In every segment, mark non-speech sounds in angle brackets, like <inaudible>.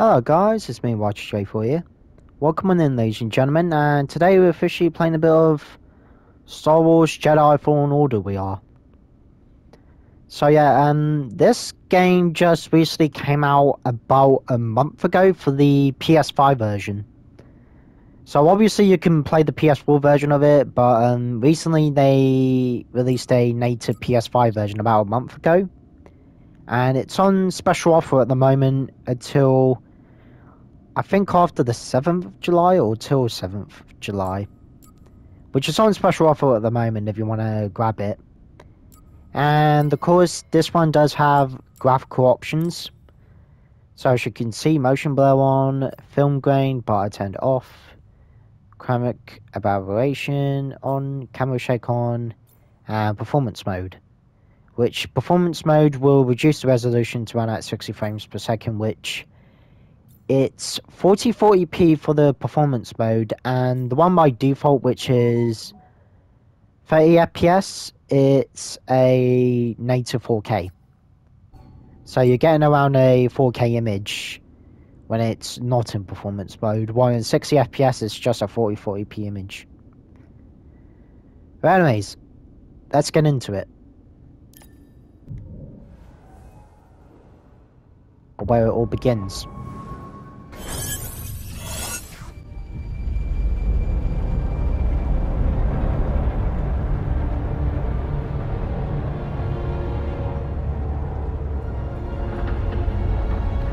Hello guys, it's me Watch J for you. Welcome on in ladies and gentlemen, and today we're officially playing a bit of Star Wars Jedi Fallen Order we are. So yeah, um, this game just recently came out about a month ago for the PS5 version. So obviously you can play the PS4 version of it, but um, recently they released a native PS5 version about a month ago. And it's on special offer at the moment until I think after the 7th of July or till 7th of July. Which is on special offer at the moment if you want to grab it. And of course, this one does have graphical options. So as you can see, motion blur on, film grain, but I turned off. Chromatic aberration on, camera shake on, and performance mode. Which performance mode will reduce the resolution to around at 60 frames per second, which it's 4040p for the performance mode, and the one by default, which is 30 FPS, it's a native 4K. So you're getting around a 4K image when it's not in performance mode, while in 60 FPS it's just a 4040p image. But anyways, let's get into it. Where it all begins.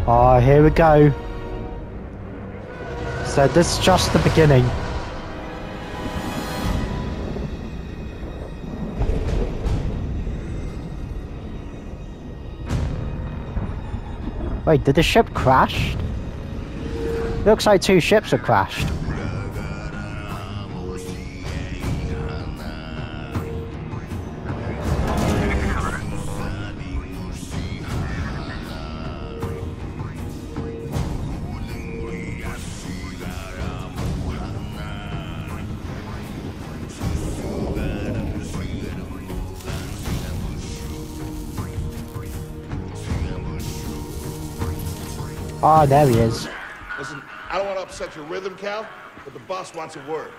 Oh, here we go. So this is just the beginning. Wait, did the ship crash? Looks like two ships have crashed. Oh, there he is. Listen, I don't want to upset your rhythm, Cal, but the boss wants a word.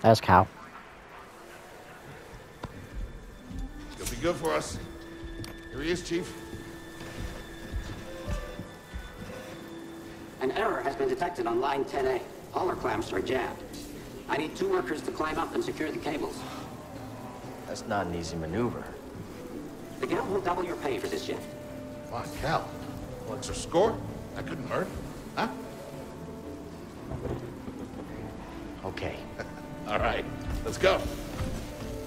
There's Cal. You'll be good for us. Here he is, Chief. An error has been detected on line 10A. All our clamps are jammed. I need two workers to climb up and secure the cables. That's not an easy maneuver. The gal will double your pay for this shift. Fine, Cal. What's her score? That couldn't hurt. Huh? Okay. <laughs> All right, let's go.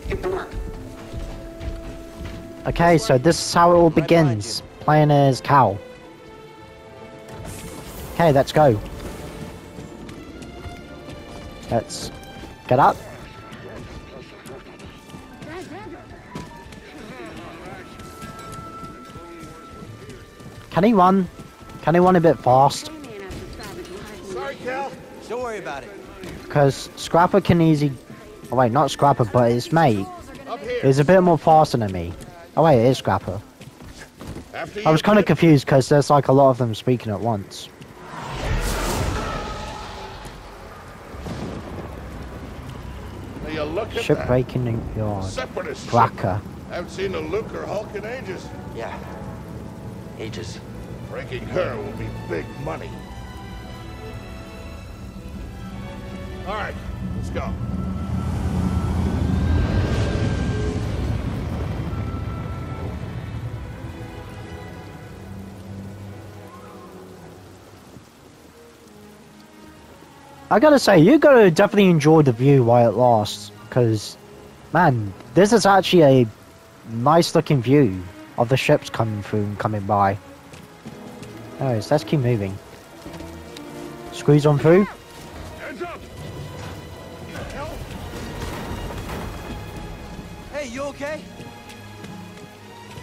Get to work. Okay, so this is how it all begins. Playing as Cal. Okay, let's go. Let's get up. Can he run? Can he run a bit fast? Sorry, Cal. Don't worry about it. Because Scrapper can easy... Oh wait, not Scrapper, but his mate Up here. is a bit more faster than me. Oh wait, it is Scrapper. I was kind of confused because there's like a lot of them speaking at once. Now you look at Ship breaking in yard. Separatist ship. Bracca. Haven't seen a Lucrehulk in ages. Yeah. Ages. Breaking her will be big money. All right, let's go. I gotta say, you gotta definitely enjoy the view while it lasts. Because, man, this is actually a nice looking view of the ships coming through and coming by. Anyways, let's keep moving. Squeeze on through. Hands up! Hell, Hey, you okay?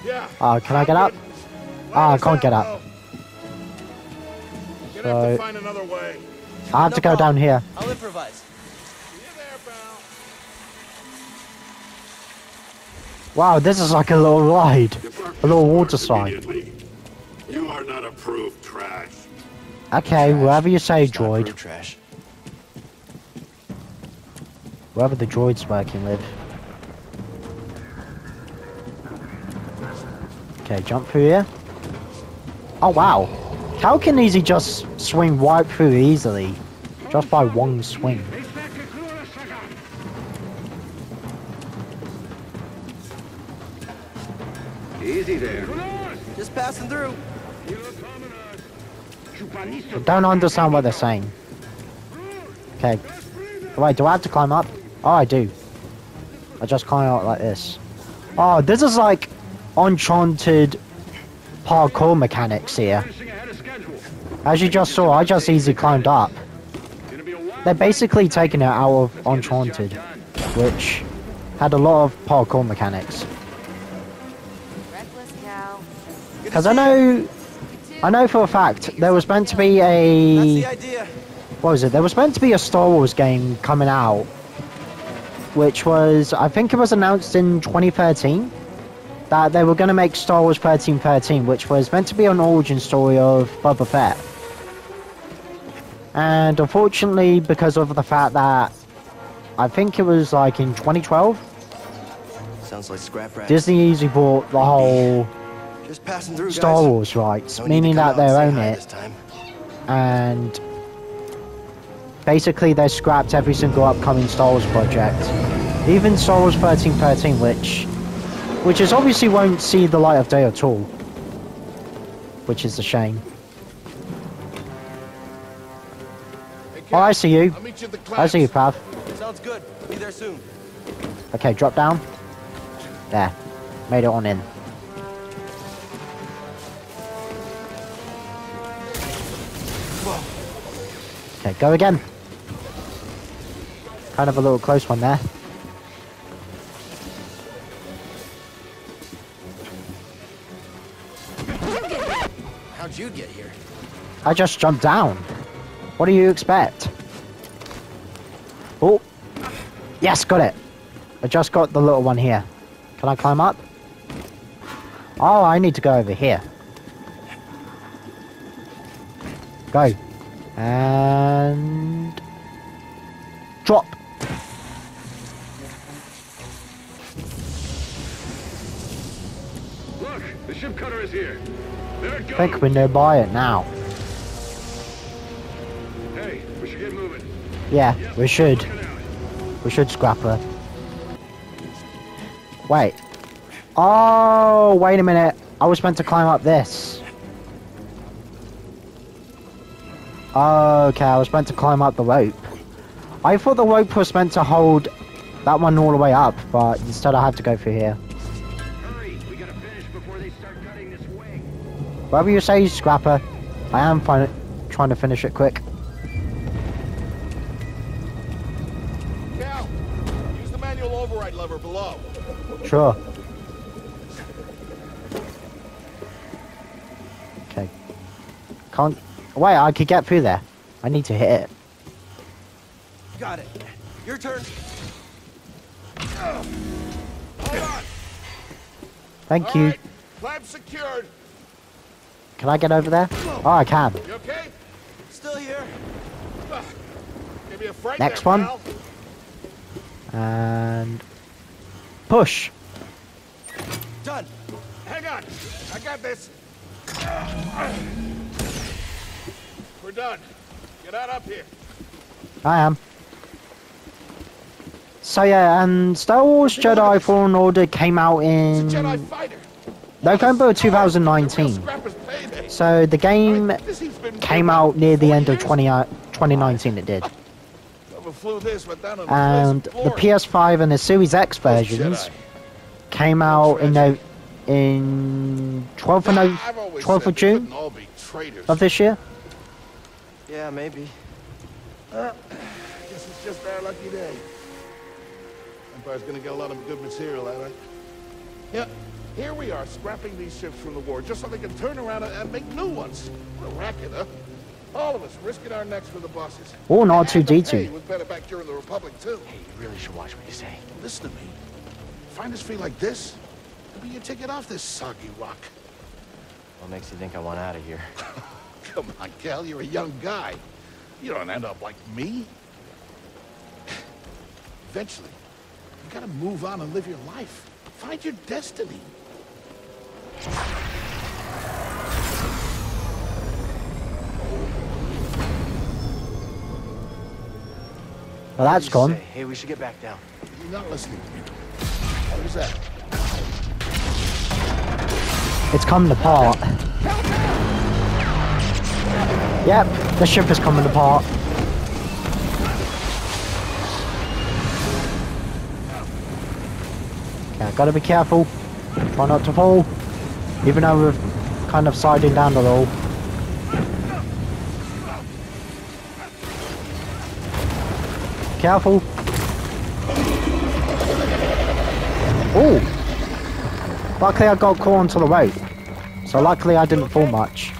yeah. Uh, can I get I'm up? good. Ah, I can't get up. You're gonna have So- to find another way. I have No to go problem. down here. I'll improvise. See you there, pal. Wow, this is like a little ride. A little water slide. Immediately. You are not approved trash. Okay, Trash. wherever you say, It's droid. crew Trash. Wherever the droid's working with. Okay, jump through here. Oh wow. How can Easy just swing right through easily? Just by one swing. Easy there. Just passing through. I don't understand what they're saying. Okay. Wait, do I have to climb up? Oh, I do. I just climb up like this. Oh, this is like Uncharted parkour mechanics here. As you just saw, I just easily climbed up. They're basically taking it out of Uncharted, which had a lot of parkour mechanics. Because I know, I know for a fact there was meant to be a what was it? There was meant to be a Star Wars game coming out, which was I think it was announced in 2013 that they were going to make Star Wars 1313, which was meant to be an origin story of Boba Fett. And unfortunately, because of the fact that I think it was like in 2012, Sounds like scrap. Disney easily bought the whole Just passing through, Star guys. Wars rights, No meaning that they and own it. And basically they scrapped every single upcoming Star Wars project. Even Star Wars 1313, which which is obviously won't see the light of day at all. Which is a shame. Hey, Oh, I see you. I'll meet you at the I see you. Pav. Sounds good. Be there soon. Okay, drop down. There. Made it on in. Okay, go again. Kind of a little close one there. How'd you get here? I just jumped down. What do you expect? Oh. Yes, got it. I just got the little one here. Can I climb up? Oh, I need to go over here. Go. And... Drop. Look, the ship cutter is here. There it goes! I think we're nearby it now. Hey, we should get moving. Yeah, we should. We should scrap her. Wait. Oh, wait a minute. I was meant to climb up this. Okay, I was meant to climb up the rope. I thought the rope was meant to hold that one all the way up, but instead I have to go through here. Hurry, we gotta finish before they start cutting this wing. Whatever you say, scrapper. I am fin- trying to finish it quick. Cal, use the manual override lever below. Sure. Okay. Can't. Wait, I could get through there. I need to hit it. Got it. Your turn. Hold on. Thank All you. right, clamp secured. Can I get over there? Oh, I can. You okay? Still here. Give me a fright Next there, one. pal. And push. Done. Hang on. I got this. We're done. Get out up here. I am. So yeah, and Star Wars Jedi Fallen Order came out in Jedi. November 2019. So the game Right, this thing's been came out near the end of 20, uh, 2019. It did. Whoever flew this went down on And the, the PS5 and the Series X versions came out in no, in 12th of, no, 12th of June All be traitors. of this year. Yeah, maybe. Uh, guess it's just our lucky day. Empire's gonna get a lot of good material out of it. Yeah, here we are scrapping these ships from the war just so they can turn around and, and make new ones. What a racket, huh? All of us risking our necks for the bosses. Or an And R2D2. was better back during the Republic too. Hey, you really should watch what you say. Listen to me. Find us free like this, it'll be your ticket off this soggy rock. What makes you think I want out of here? <laughs> Come on, Cal, you're a young guy. You don't end up like me. Eventually, you gotta move on and live your life. Find your destiny. Well, that's gone. say? Hey, we should get back down. You're not listening to me. What is that? It's coming apart. Yep, the ship is coming apart. Okay, gotta be careful. Try not to fall. Even though we're kind of sliding down a little. Careful. Oh! Luckily I got caught onto the rope. So luckily I didn't fall much.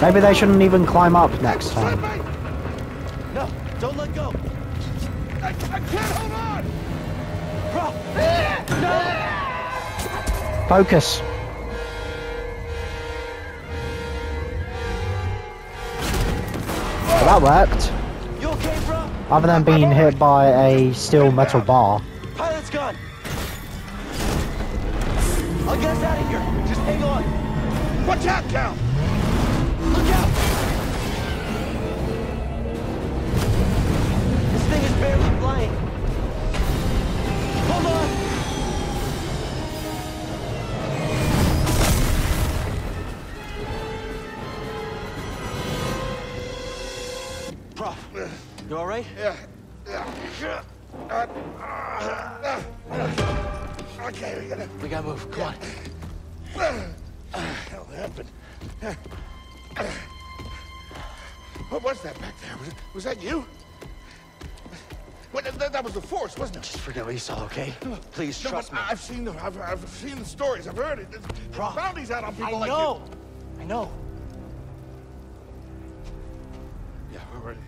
Maybe they shouldn't even climb up next time. No, don't let go. I, I can't hold on! Bro, Focus. Well, that worked. you okay, bro? Other than being hit by a steel metal bar. Pilot's gone. I'll get us out of here. Just hang on. Watch out, Cal! Barely flying. Hold on! Prauf, you all right? Yeah. Yeah. Okay, we gotta... We gotta move. Come on. Hell happened? What was that back there? Was, was that you? What, that, that was the force, wasn't it? Just forget what you saw, okay? Please No, trust me. I've seen the I've, I've seen the stories. I've heard it. There's, there's Prauf, bounties out on I people like know. I know. Yeah, we're ready.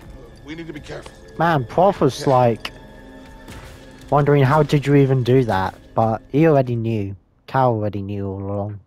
Uh, we need to be careful. Man, Prauf was like wondering how did you even do that, but he already knew. Cal already knew all along.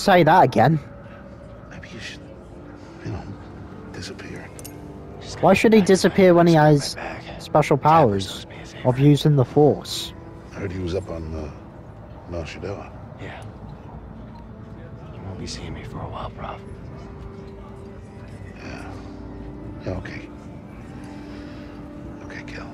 Say that again. Maybe you should, you know, disappear. Why should he back to my- disappear when he has special powers supposed to be a favor. of using the Force? I heard he was up on uh, Mount Shadowah. Yeah. You won't be seeing me for a while, Prauf. Yeah. Yeah, okay. Okay, Kel.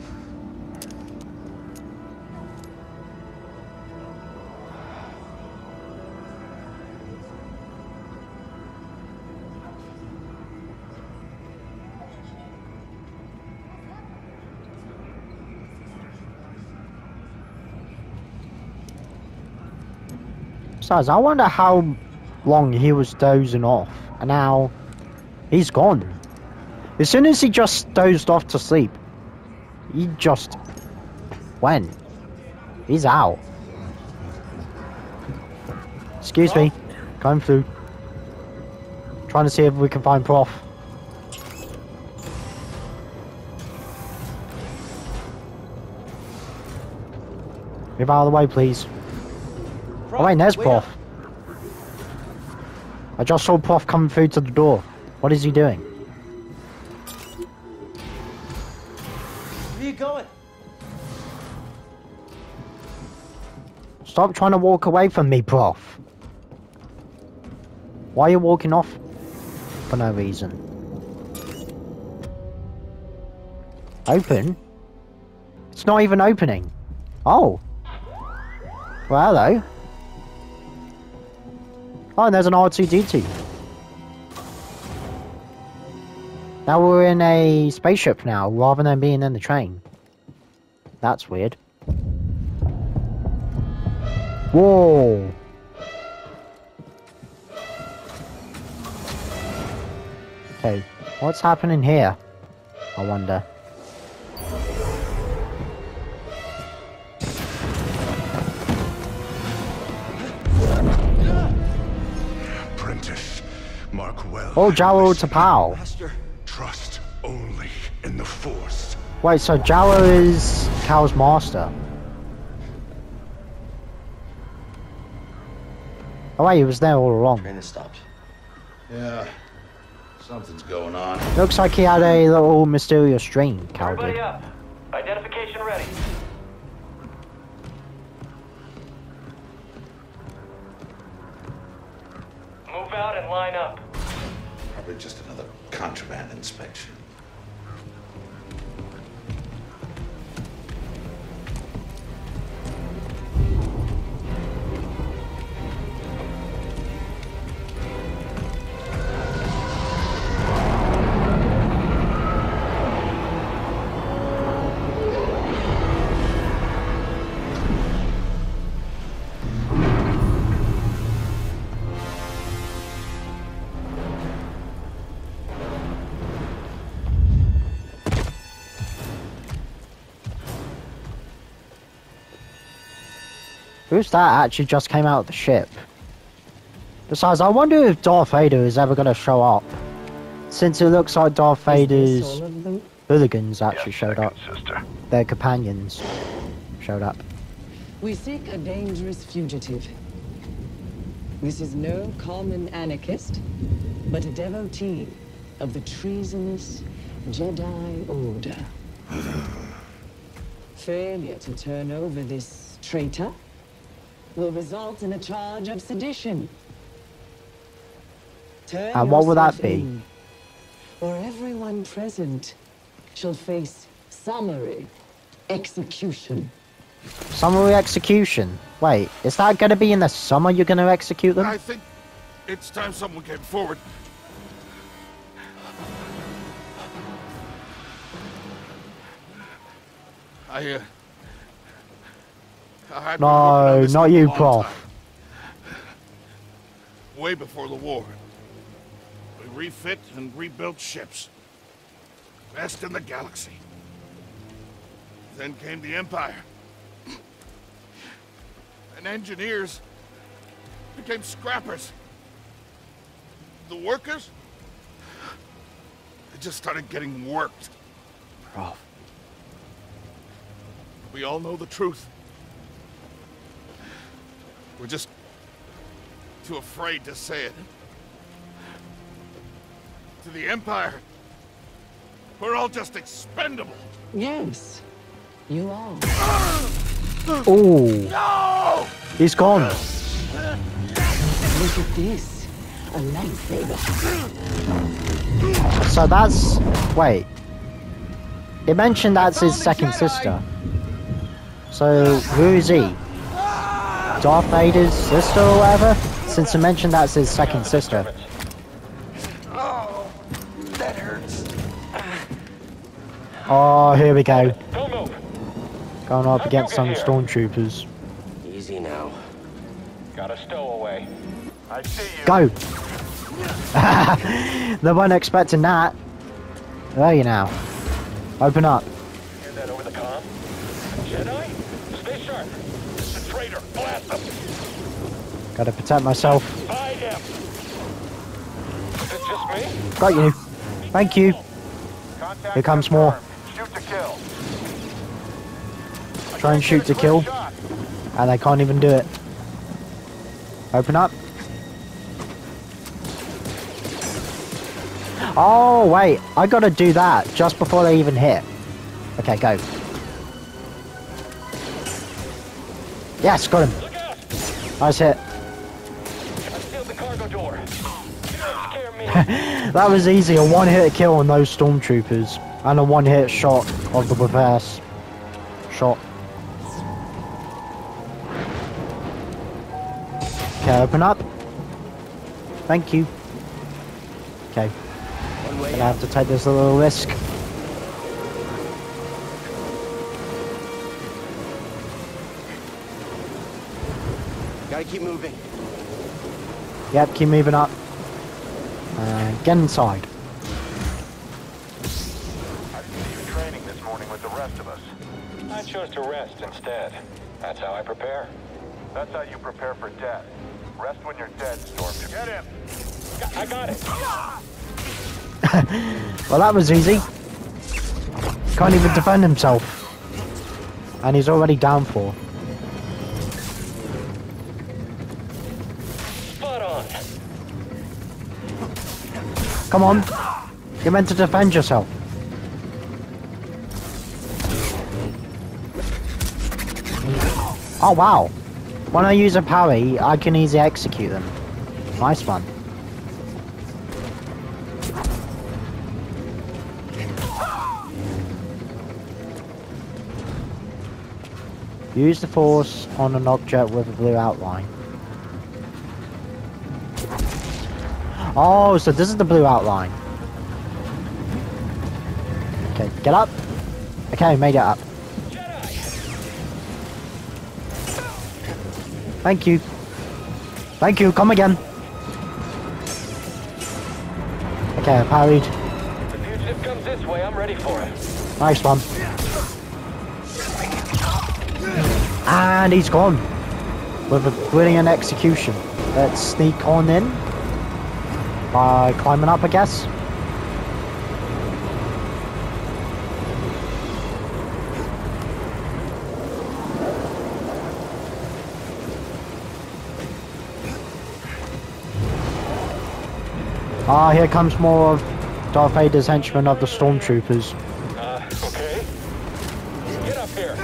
I wonder how long he was dozing off, and now he's gone. As soon as he just dozed off to sleep, he just went. He's out. Excuse me, going through. Trying to see if we can find Prauf. Move out of the way, please. Oh wait, there's Prauf. I just saw Prauf coming through to the door. What is he doing? Where are you going? Stop trying to walk away from me, Prauf. Why are you walking off? For no reason. Open? It's not even opening. Oh. Well, hello. Oh, and there's an R2D2. Now we're in a spaceship now, rather than being in the train. That's weird. Whoa! Okay, what's happening here? I wonder. Oh, Jaro Listen. Tapal. Trust only in the Force. Wait, so Jaro is Cal's master. Oh wait, he was there all along. train has stopped. Yeah. Something's going on. Looks like he had a little mysterious dream, Cal Everybody did. up. Identification ready. Move out and line up. Contraband inspection. Who's that actually just came out of the ship? Besides, I wonder if Darth Vader is ever going to show up. Since it looks like Darth Vader's hooligans actually showed up. Sister. Their companions showed up. We seek a dangerous fugitive. This is no common anarchist, but a devotee of the treasonous Jedi Order. <sighs> Failure to turn over this traitor will result in a charge of sedition. Turn And what will that be? in, Or everyone present shall face summary execution. Summary execution. Wait, is that going to be in the summer you're going to execute them? I think it's time someone came forward. I, uh... I've been working on No, not you, Prauf. <laughs> Way before the war. We refit and rebuilt ships. Best in the galaxy. Then came the Empire. <laughs> And engineers became scrappers. The workers? They just started getting worked. Prauf. We all know the truth. We're just too afraid to say it. To the Empire, we're all just expendable. Yes, you are. <gasps> Oh, No! he's gone. Look at this. A lightsaber. So that's... Wait. It mentioned that's his second sister. So, who is he? Darth Vader's sister or whatever? Since it mentioned that's his second sister. Oh, that hurts. Oh, here we go. Going up against some stormtroopers. Easy now. Got a stowaway. I see you. Go! <laughs> they weren't expecting that. There you now. Open up. Hear that over the comm? Jedi? Stay sharp. It's a traitor. Blast him. Gotta protect myself. Him. Is it just me? Got you. Thank you. Contact Here comes more. Shoot to kill. Try and shoot to kill. Shot. And they can't even do it. Open up. Oh, wait. I gotta do that just before they even hit. Okay, go. Yes, got him. Nice hit. <laughs> That was easy. A one hit kill on those stormtroopers. And a one-hit shot of the reverse shot. Okay, open up. Thank you. Okay, gonna have to take this little risk. Gotta keep moving. Yep, keep moving up. And get inside. I didn't see you training this morning with the rest of us. I chose to rest instead. That's how I prepare. That's how you prepare for death. Rest when you're dead, Storm. Get him! I got it! <laughs> Well, that was easy. Can't even defend himself. And he's already down for. Come on. You're meant to defend yourself. Oh, wow. When I use a parry, I can easily execute them. Nice one. Use the force on an object with a blue outline. Oh, so this is the blue outline. Okay, get up. Okay, made it up. Thank you. Thank you, come again. Okay, I parried. The fugitive comes this way, I'm ready for it. Nice one. And he's gone. With a brilliant execution. Let's sneak on in. By climbing up, I guess. Ah, here comes more of Darth Vader's henchmen of the Stormtroopers. Uh, okay. Get up here.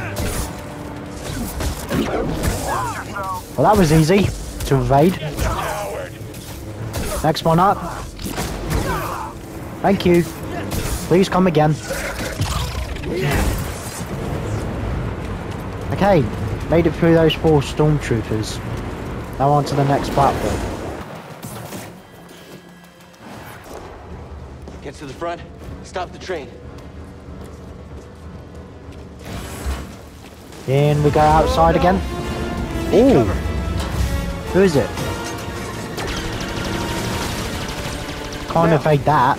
Well, that was easy to evade. Next one up. Thank you. Please come again. Okay, made it through those four stormtroopers. Now on to the next platform. Get to the front. Stop the train. In we go outside again. Ooh, who is it? Can't evade that.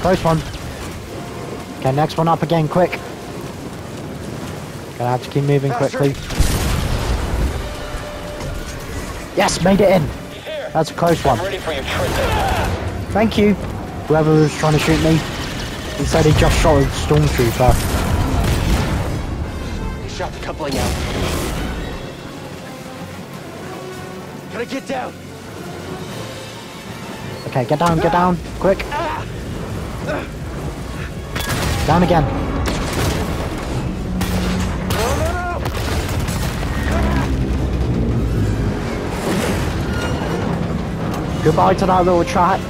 Close one. Okay, next one up again, quick. Gonna have to keep moving Faster. quickly. Yes, made it in. That's a close one. I'm ready for your trick. Thank you. Whoever was trying to shoot me. He said he just shot a stormtrooper. He Shot the coupling out. Gotta get down. Okay, get down, get down, quick. Down again. Goodbye to that little track.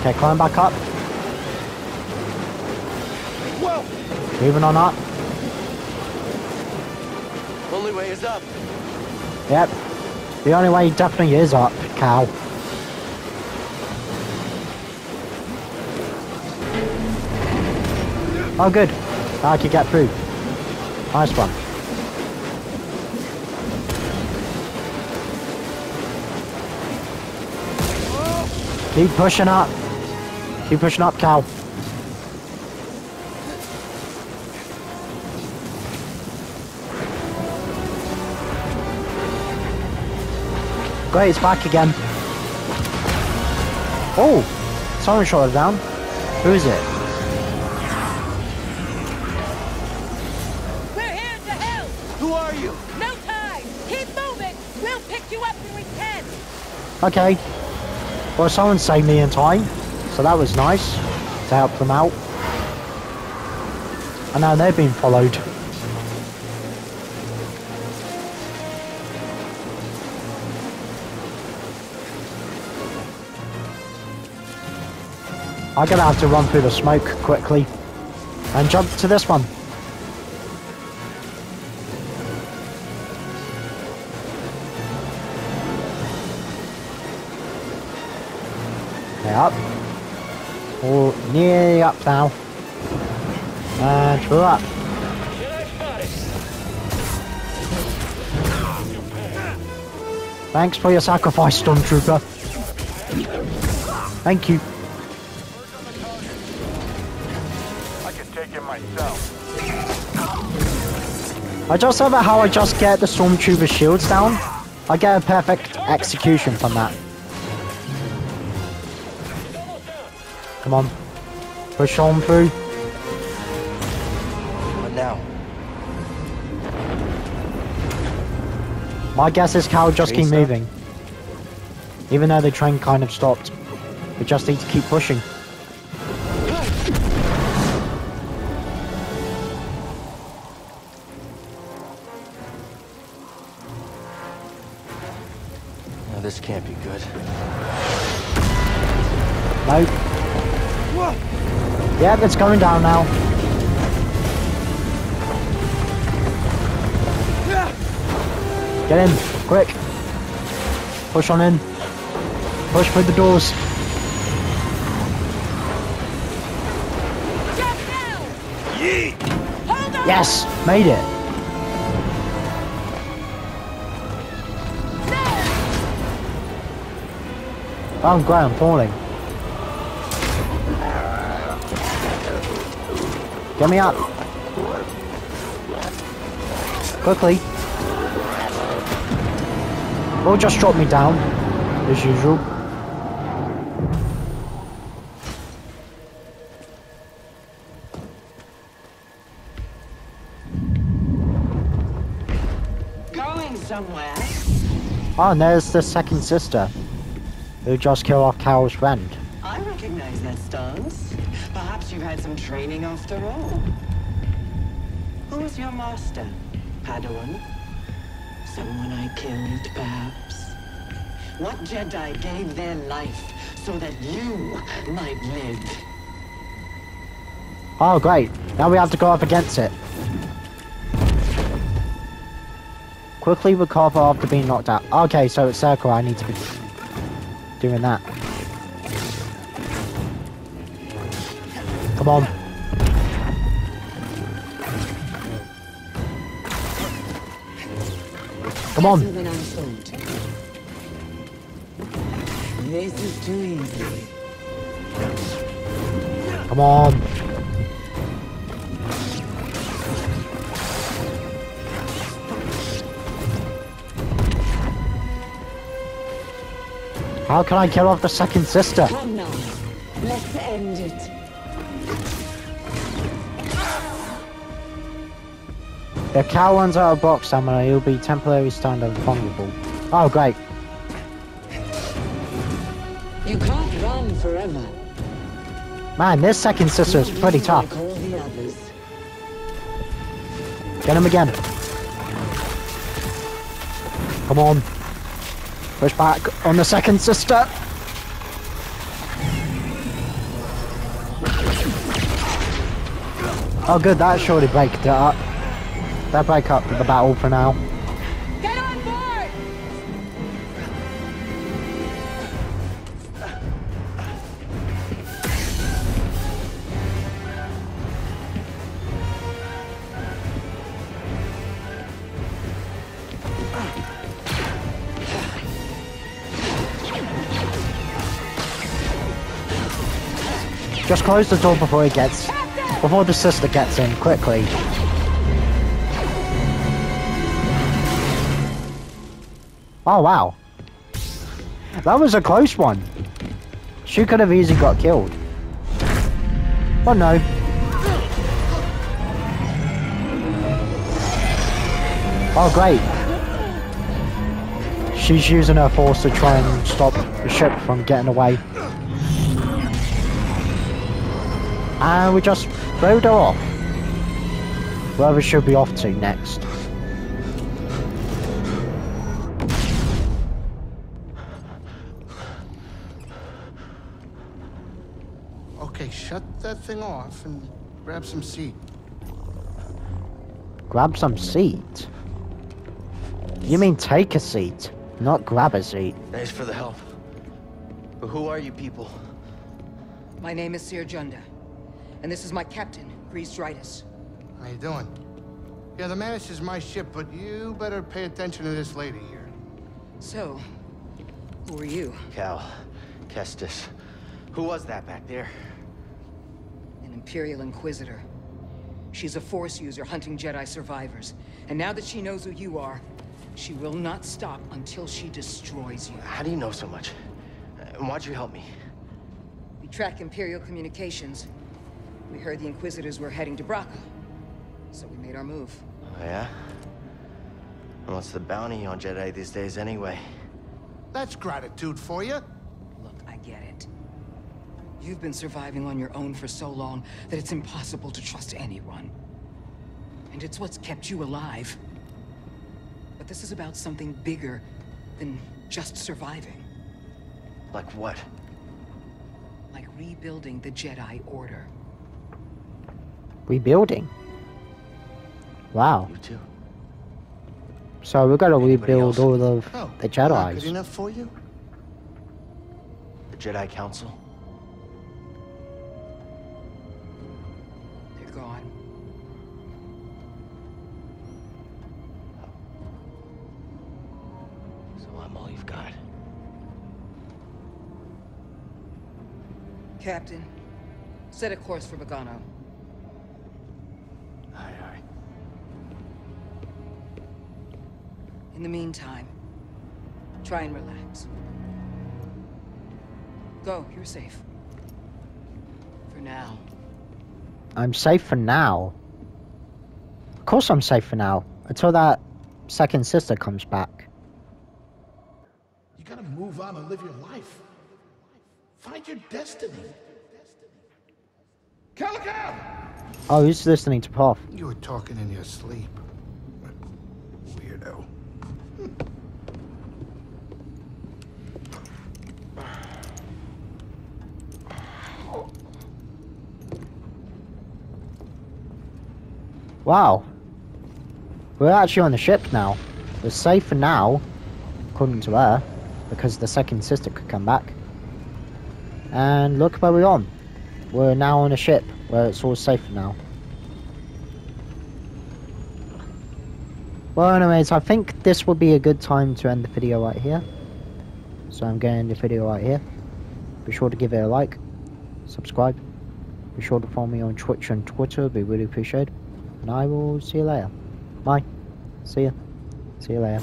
Okay, climb back up. Whoa! Moving on up. Only way is up. Yep. The only way definitely is up, cow. Oh good. I could get through. Nice one. Keep pushing up. Keep pushing up, cow. Great, it's back again. Oh! Someone shot it down. Who is it? We're here to help! Who are you? No time! Keep moving! We'll pick you up when we can! Okay. Well, someone saved me in time, so that was nice to help them out. And now they've been followed. I'm gonna have to run through the smoke quickly and jump to this one. Up. Or nearly up now. And we're up. Thanks for your sacrifice, Stormtrooper. Thank you. I just love how I just get the Stormtrooper shields down. I get a perfect execution from that. Come on. Push on through. What now? My guess is Cal just keep moving. Even though the train kind of stopped. We just need to keep pushing. Can't be good. Nope. Yeah, it's coming down now. Get in, quick. Push on in. Push through the doors. Jump now! Hold on! Yes, made it. Oh, great, I'm falling. Get me up. Quickly. Or just drop me down, as usual. Going somewhere? Oh, and there's the second sister, who just killed off Carol's friend. I recognize that stance. Perhaps you've had some training after all. Who was your master? Padawan? Someone I killed, perhaps? What Jedi gave their life so that you might live? Oh, great. Now we have to go up against it. Quickly recover after being knocked out. Okay, so it's circle. I need to be doing that. Come on. Come on. This is too easy. Come on. How can I kill off the second sister? Come now. Let's end it. If cow runs out of box stamina, he'll be temporarily stunned and vulnerable. Oh, great. You can't run forever. Man, this second sister is pretty tough. The. Get him again. Come on. Push back on the second sister. Oh good, that surely break it up. That break up the battle for now. Just close the door before he gets, before the sister gets in, quickly. Oh wow. That was a close one. She could have easily got killed. But no. Oh great. She's using her force to try and stop the ship from getting away. And we just rode her off. Wherever she'll be off to next. Okay, shut that thing off and grab some seat. Grab some seat? You mean take a seat, not grab a seat. Thanks for the help. But who are you people? My name is Cere Junda, and this is my captain, Greez Dritus. How you doing? Yeah, the Mantis is my ship, but you better pay attention to this lady here. So, who are you? Cal. Kestis. Who was that back there? An Imperial Inquisitor. She's a Force user hunting Jedi survivors. And now that she knows who you are, she will not stop until she destroys you. How do you know so much? And why'd you help me? We track Imperial communications. We heard the Inquisitors were heading to Bracca. So we made our move. Oh, yeah? And what's the bounty on Jedi these days anyway? That's gratitude for you. Look, I get it. You've been surviving on your own for so long that it's impossible to trust anyone. And it's what's kept you alive. But this is about something bigger than just surviving. Like what? Like rebuilding the Jedi Order. Rebuilding? Wow. You too. So we're gonna Anybody rebuild else? all of Oh, the not good enough for you? The Jedi Council? They're gone. So I'm all you've got. Captain, set a course for Bogano. In the meantime, try and relax. Go, you're safe. For now. I'm safe for now. Of course I'm safe for now. Until that second sister comes back. You gotta move on and live your life. Find your destiny. Calico! Oh, who's listening to Prauf? You were talking in your sleep. Weirdo. Wow. We're actually on the ship now. We're safe for now, according to her, because the second sister could come back. And look where we're on. We're now on a ship where it's all safe for now. Well, anyways, I think this would be a good time to end the video right here. So I'm going to end the video right here. Be sure to give it a like, subscribe. Be sure to follow me on Twitch and Twitter, it'd be really appreciated. And I will see you later. Bye. See ya. See you later.